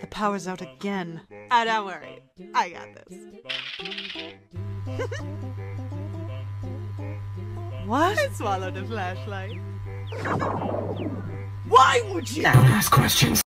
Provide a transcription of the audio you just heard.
The power's out again. Ah, don't worry. I got this. what? I swallowed a flashlight. Why would you? Now ask questions.